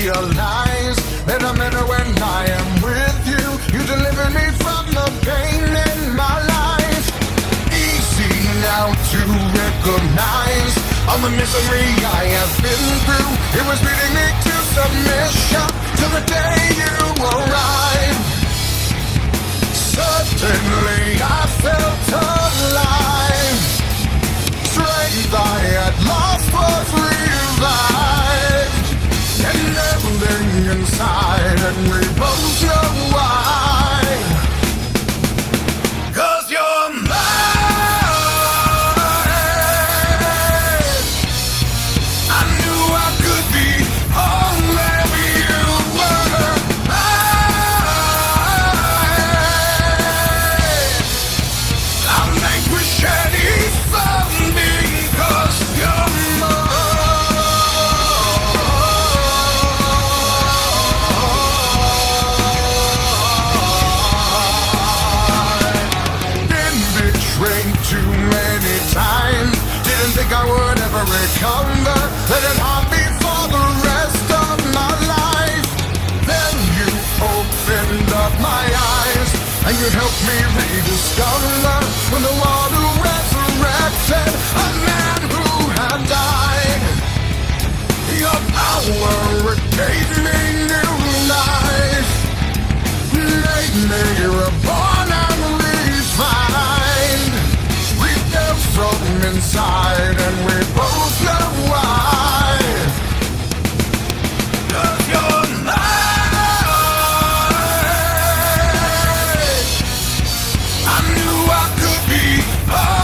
realize that I'm better when I am with you. You deliver me from the pain in my life. Easy now to recognize all the misery I have been through. It was leading me to submission till the day you arrived. Suddenly I felt alive. Strength rediscover when the I could be. Oh.